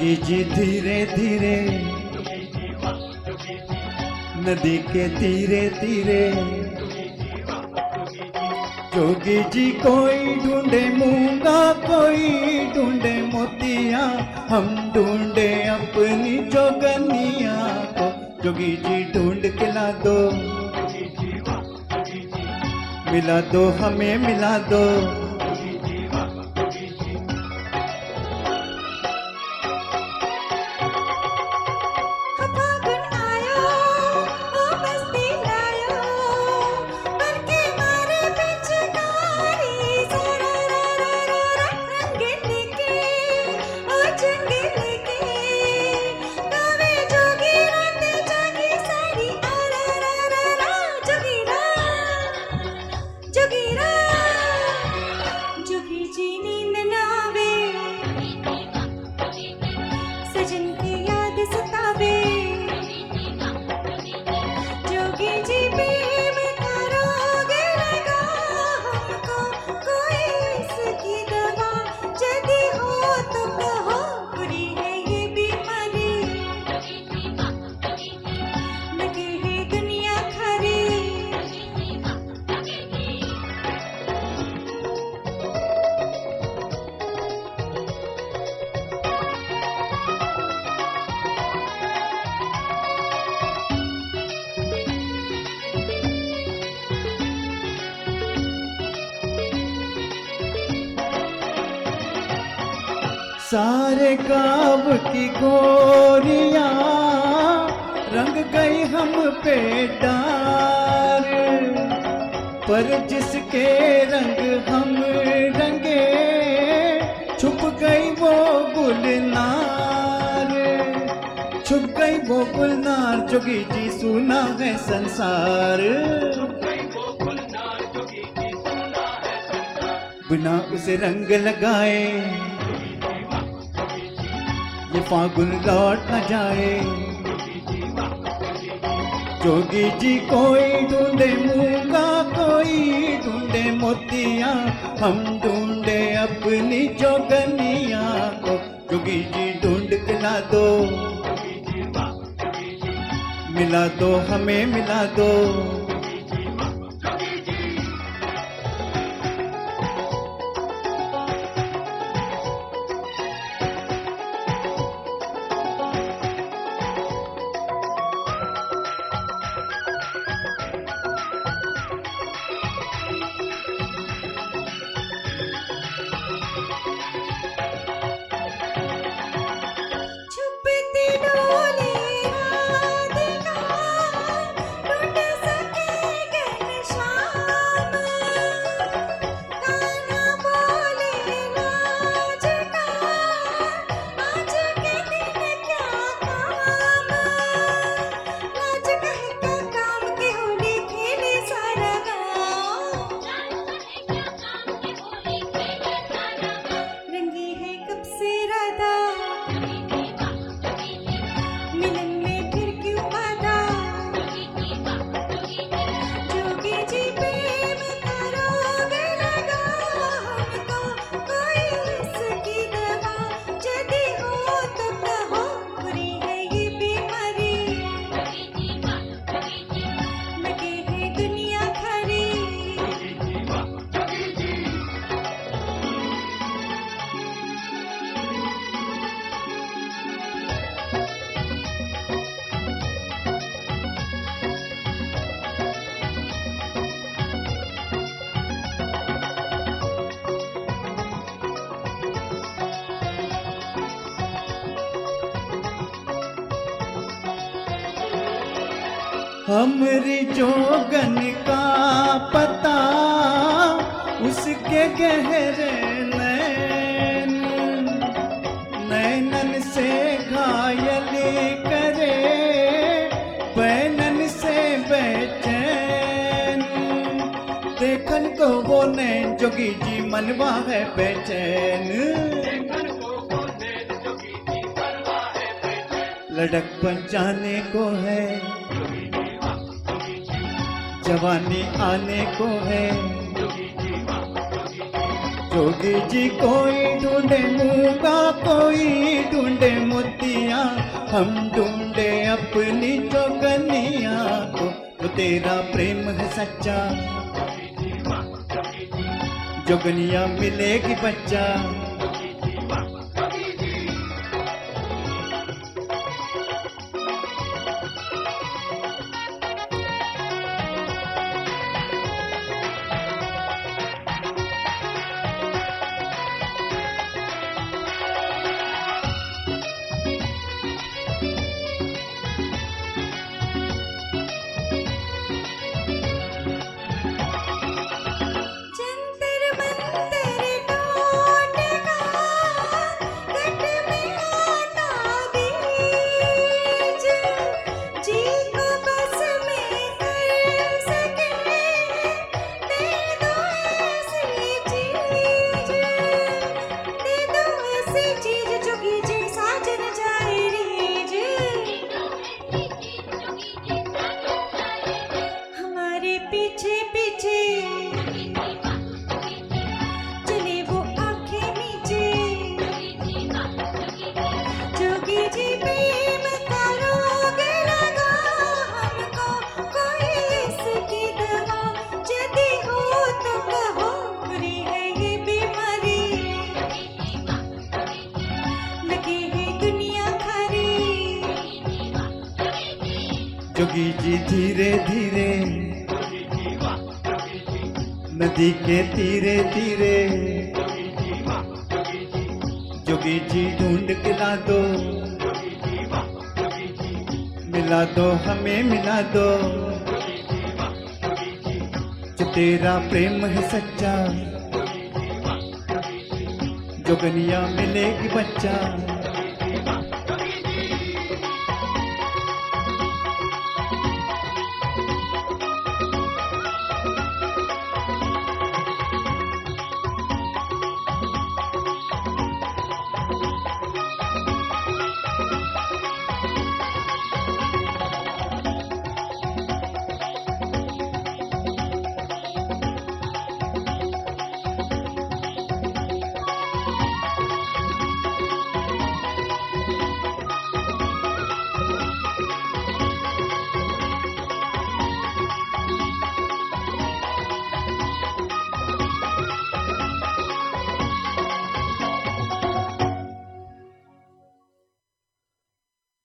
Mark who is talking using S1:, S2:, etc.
S1: जी धीरे धीरे। नदी के तीरे तीरे। जोगी जी कोई ढूंढे, मूँगा कोई ढूंढे, मोतिया हम ढूंढे अपनी जोगनिया को। जोगी जी ढूंढ के ला दो। मिला दो, हमें मिला दो।
S2: सारे
S1: गाँव की गोरियाँ, रंग गई हम पे डार। पर जिसके रंग हम रंगे, छुप गई वो गुलनार। छुप गई वो गुलनार, जोगी जी सुना है संसार। बिना उसे रंग लगाए ये फागुन लौट न जाए। जोगी जी कोई ढूंढे मूँगा, कोई ढूंढे मोतिया। हम ढूंढे अपनी जोगनिया को। जोगी जी ढूंढ के ला दो। मिला दो, हमें मिला दो। हमरी जोगन का पता, उसके गहरे नैन नैनन से घायल करे बैनन से बेचैन। देखन को वो नैन जोगी जी मनवा है बेचैन। लड़क जाने को है जवानी आने को है। जोगी जी कोई ढूंढे मूँगा, कोई ढूंढे मोतिया। हम ढूंढे अपनी जोगनिया को। वो तेरा प्रेम है सच्चा। जोगनिया मिलेगी बच्चा। जोगी जी धीरे धीरे। नदी के तीरे तीरे। जोगी जी ढूंढ के ला दो। मिला दो, हमें मिला दो। जो तेरा प्रेम है सच्चा जोगनिया मिलेगी बच्चा।